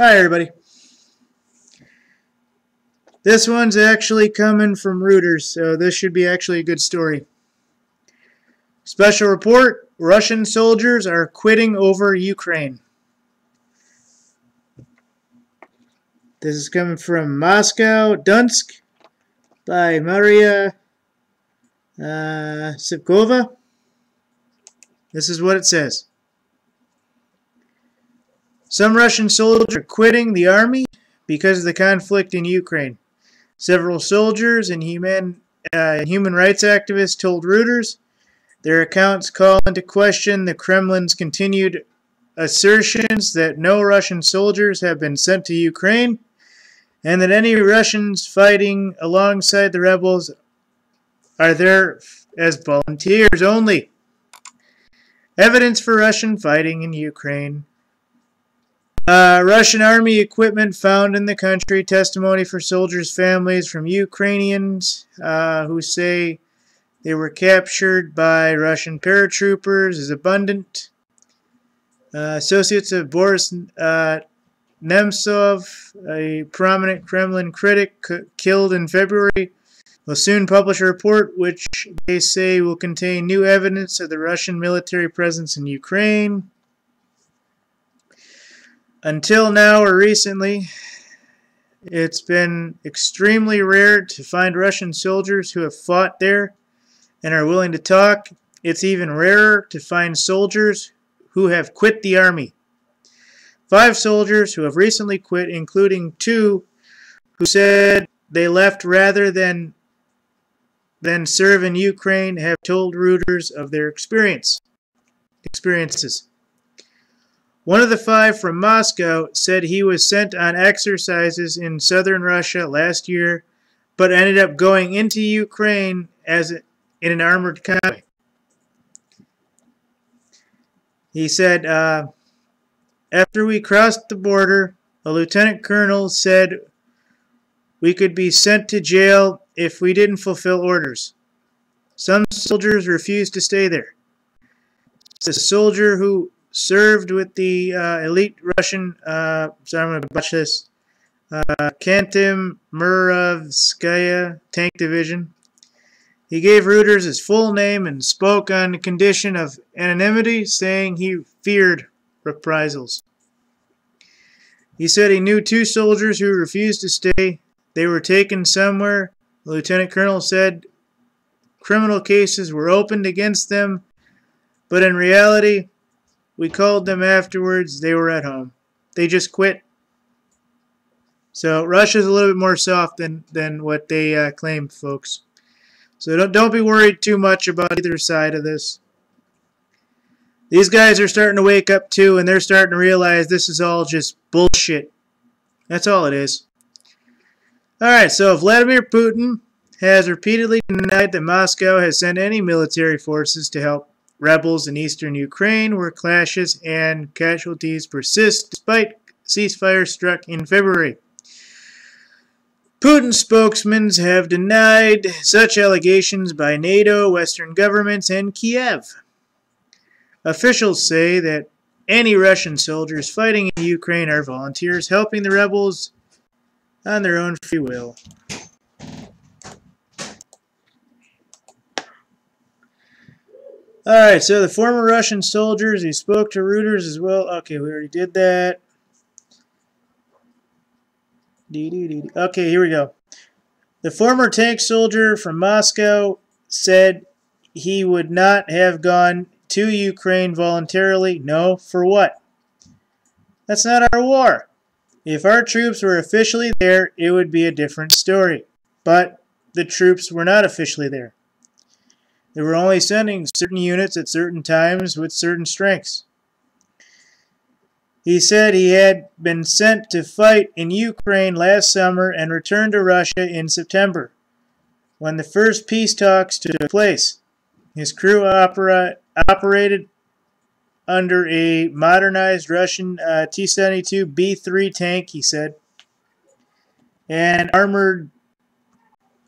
Hi, everybody. This one's actually coming from Reuters, so this should be actually a good story. Special report Russian soldiers are quitting over Ukraine. This is coming from Moscow, Donetsk, by Maria uh, Sipkova. This is what it says. Some Russian soldiers are quitting the army because of the conflict in Ukraine. Several soldiers and human, uh, human rights activists told Reuters their accounts call into question the Kremlin's continued assertions that no Russian soldiers have been sent to Ukraine and that any Russians fighting alongside the rebels are there as volunteers only. Evidence for Russian fighting in Ukraine uh, Russian army equipment found in the country, testimony for soldiers' families from Ukrainians uh, who say they were captured by Russian paratroopers is abundant. Uh, associates of Boris uh, Nemtsov, a prominent Kremlin critic, killed in February, will soon publish a report which they say will contain new evidence of the Russian military presence in Ukraine. Until now or recently, it's been extremely rare to find Russian soldiers who have fought there and are willing to talk. It's even rarer to find soldiers who have quit the army. Five soldiers who have recently quit, including two who said they left rather than than serve in Ukraine, have told Reuters of their experience experiences. One of the five from Moscow said he was sent on exercises in southern Russia last year, but ended up going into Ukraine as in an armored convoy. He said, uh, after we crossed the border, a lieutenant colonel said we could be sent to jail if we didn't fulfill orders. Some soldiers refused to stay there. The soldier who served with the uh, elite Russian, uh, sorry, I'm going to butcher this, uh, Kantim Muravskaya Tank Division. He gave Reuters his full name and spoke on condition of anonymity, saying he feared reprisals. He said he knew two soldiers who refused to stay. They were taken somewhere. The lieutenant colonel said criminal cases were opened against them, but in reality, we called them afterwards. They were at home. They just quit. So Russia's a little bit more soft than, than what they uh, claim, folks. So don't, don't be worried too much about either side of this. These guys are starting to wake up too, and they're starting to realize this is all just bullshit. That's all it is. Alright, so Vladimir Putin has repeatedly denied that Moscow has sent any military forces to help rebels in eastern Ukraine where clashes and casualties persist despite ceasefire struck in February. Putin spokesmen have denied such allegations by NATO, Western governments, and Kiev. Officials say that any Russian soldiers fighting in Ukraine are volunteers helping the rebels on their own free will. Alright, so the former Russian soldiers, he spoke to Reuters as well. Okay, we already did that. Okay, here we go. The former tank soldier from Moscow said he would not have gone to Ukraine voluntarily. No, for what? That's not our war. If our troops were officially there, it would be a different story. But the troops were not officially there. They were only sending certain units at certain times with certain strengths. He said he had been sent to fight in Ukraine last summer and returned to Russia in September, when the first peace talks took place. His crew opera, operated under a modernized Russian uh, T-72 B-3 tank, he said, and armored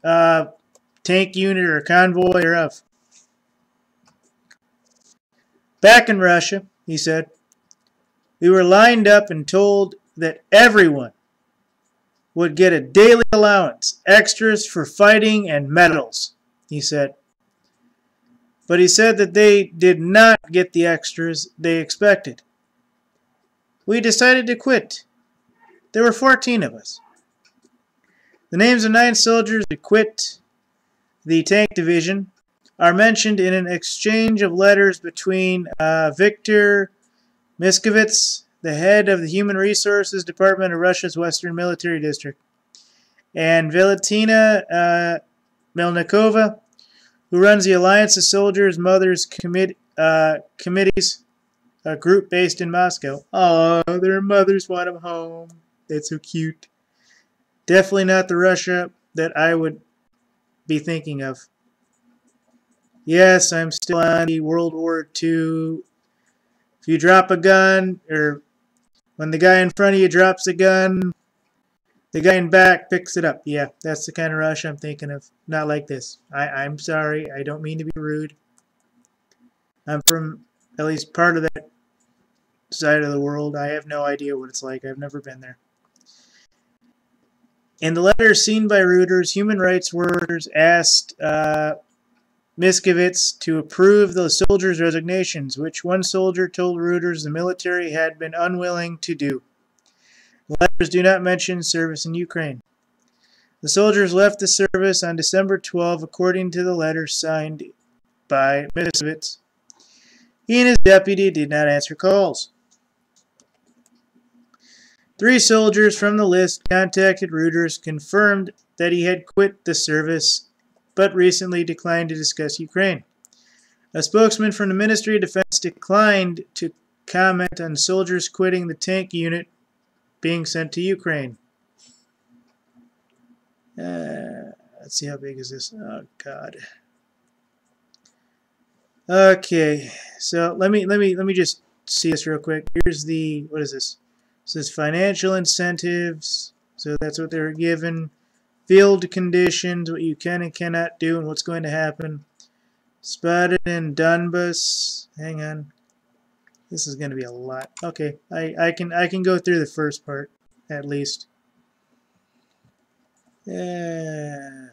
uh, tank unit or convoy thereof. Back in Russia, he said, we were lined up and told that everyone would get a daily allowance, extras for fighting and medals, he said. But he said that they did not get the extras they expected. We decided to quit. There were 14 of us. The names of nine soldiers who quit the tank division are mentioned in an exchange of letters between uh, Miskovitz, the head of the Human Resources Department of Russia's Western Military District, and Valentina uh, Melnikova, who runs the Alliance of Soldiers Mothers Commit, uh, Committees, a group based in Moscow. Oh, their mothers want them home. That's so cute. Definitely not the Russia that I would be thinking of. Yes, I'm still on the World War II. If you drop a gun, or when the guy in front of you drops a gun, the guy in back picks it up. Yeah, that's the kind of Russia I'm thinking of. Not like this. I, I'm sorry. I don't mean to be rude. I'm from at least part of that side of the world. I have no idea what it's like. I've never been there. In the letter seen by Reuters, human rights workers asked uh, Miskovitz to approve the soldiers' resignations, which one soldier told Reuters the military had been unwilling to do. Letters do not mention service in Ukraine. The soldiers left the service on December 12, according to the letter signed by Miskovitz. He and his deputy did not answer calls. Three soldiers from the list contacted Reuters, confirmed that he had quit the service, but recently declined to discuss Ukraine. A spokesman from the Ministry of Defense declined to comment on soldiers quitting the tank unit being sent to Ukraine. Uh, let's see how big is this. Oh God. Okay, so let me let me let me just see this real quick. Here's the what is this? says financial incentives. So that's what they're given. Field conditions, what you can and cannot do, and what's going to happen. Spotted in Donbas. Hang on. This is going to be a lot. Okay, I, I can I can go through the first part at least. Yeah.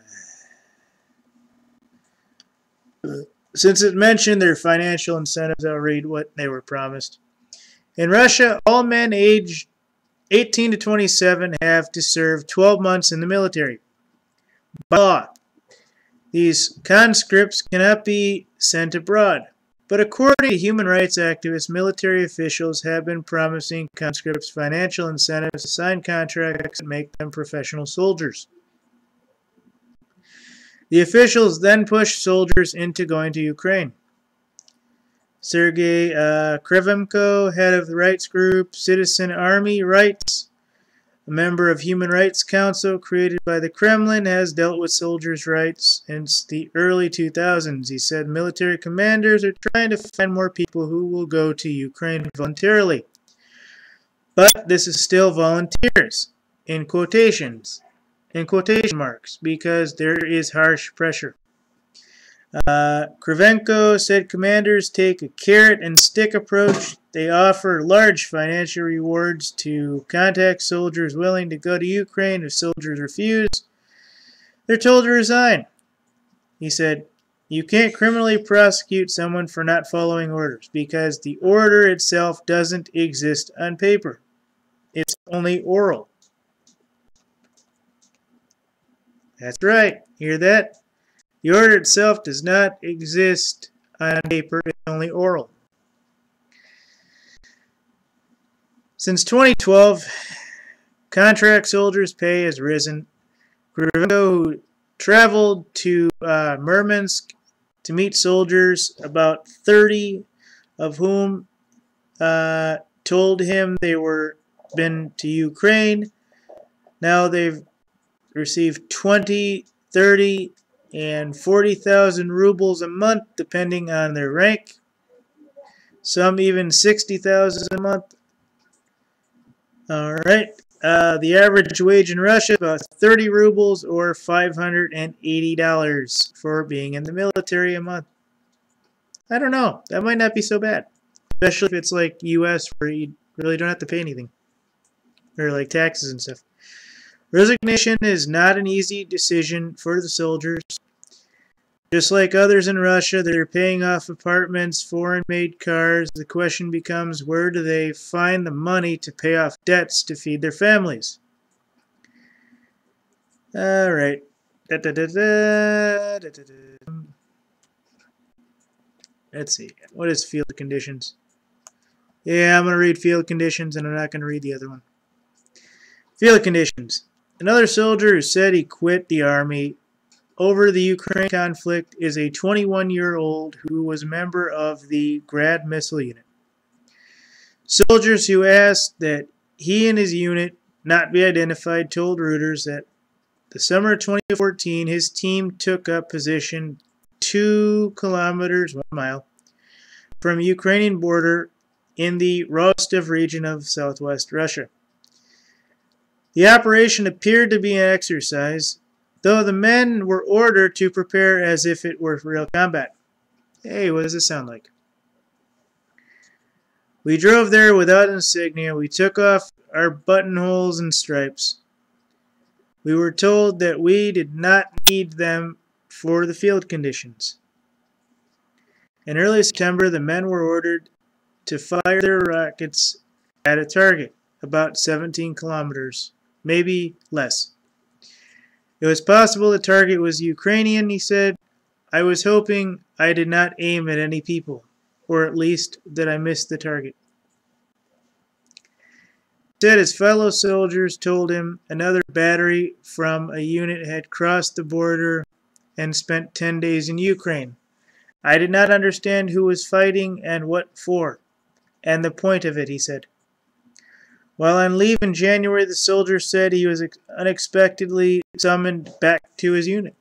Since it mentioned their financial incentives, I'll read what they were promised. In Russia, all men aged 18 to 27 have to serve 12 months in the military. By law, these conscripts cannot be sent abroad. But according to human rights activists, military officials have been promising conscripts financial incentives to sign contracts and make them professional soldiers. The officials then push soldiers into going to Ukraine. Sergei uh, head of the rights group Citizen Army Rights, a member of Human Rights Council created by the Kremlin, has dealt with soldiers' rights since the early 2000s. He said military commanders are trying to find more people who will go to Ukraine voluntarily. But this is still volunteers, in quotations, in quotation marks, because there is harsh pressure. Uh, Krivenko said commanders take a carrot and stick approach. They offer large financial rewards to contact soldiers willing to go to Ukraine. If soldiers refuse, they're told to resign. He said, You can't criminally prosecute someone for not following orders because the order itself doesn't exist on paper. It's only oral. That's right. Hear that? The order itself does not exist on paper, it's only oral. Since 2012, contract soldiers' pay has risen. Krivenko, who traveled to uh, Murmansk to meet soldiers, about 30 of whom uh, told him they were been to Ukraine. Now they've received 20, 30, and 40,000 rubles a month depending on their rank. Some even 60,000 a month. Alright, uh, the average wage in Russia is about 30 rubles or $580 for being in the military a month. I don't know, that might not be so bad. Especially if it's like US where you really don't have to pay anything. or like taxes and stuff. Resignation is not an easy decision for the soldiers. Just like others in Russia, they're paying off apartments, foreign-made cars. The question becomes, where do they find the money to pay off debts to feed their families? All right. Da, da, da, Let's see. What is field conditions? Yeah, I'm going to read field conditions, and I'm not going to read the other one. Field conditions. Another soldier who said he quit the army over the Ukraine conflict is a 21-year-old who was a member of the Grad missile unit. Soldiers who asked that he and his unit not be identified told Reuters that the summer of 2014 his team took up position two kilometers, one mile, from Ukrainian border in the Rostov region of southwest Russia. The operation appeared to be an exercise though the men were ordered to prepare as if it were real combat. Hey, what does this sound like? We drove there without insignia. We took off our buttonholes and stripes. We were told that we did not need them for the field conditions. In early September, the men were ordered to fire their rockets at a target about 17 kilometers, maybe less. It was possible the target was Ukrainian, he said. I was hoping I did not aim at any people, or at least that I missed the target. Said his fellow soldiers told him another battery from a unit had crossed the border and spent 10 days in Ukraine. I did not understand who was fighting and what for, and the point of it, he said. While on leave in January, the soldier said he was unexpectedly summoned back to his unit.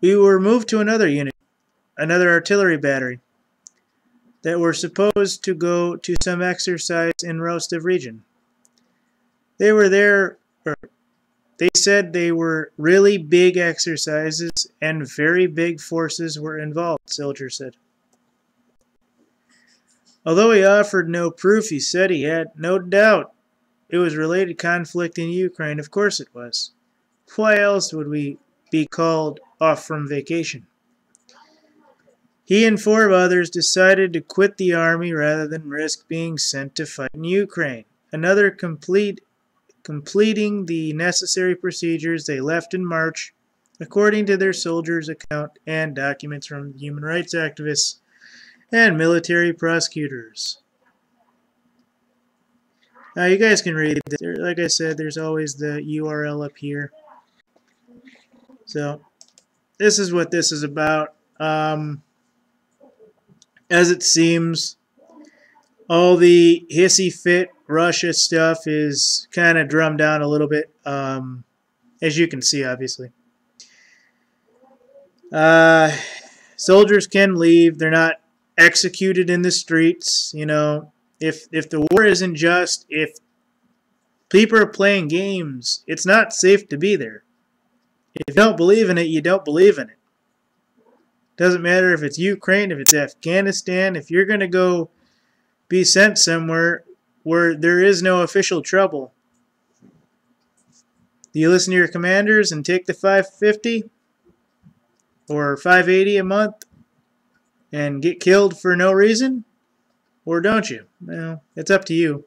We were moved to another unit, another artillery battery, that were supposed to go to some exercise in Rostov region. They were there, or they said they were really big exercises and very big forces were involved, soldier said. Although he offered no proof, he said he had no doubt it was related conflict in Ukraine. Of course it was. Why else would we be called off from vacation? He and four others decided to quit the army rather than risk being sent to fight in Ukraine. Another complete completing the necessary procedures they left in March, according to their soldiers' account and documents from human rights activists and military prosecutors. Now you guys can read it. Like I said, there's always the URL up here. So this is what this is about. Um, as it seems, all the hissy fit Russia stuff is kind of drummed down a little bit, um, as you can see, obviously. Uh, soldiers can leave. They're not executed in the streets. You know, if if the war isn't just, if people are playing games, it's not safe to be there. If you don't believe in it, you don't believe in it. Doesn't matter if it's Ukraine, if it's Afghanistan, if you're going to go be sent somewhere where there is no official trouble. Do you listen to your commanders and take the 550 or 580 a month? And get killed for no reason? Or don't you? Well, it's up to you.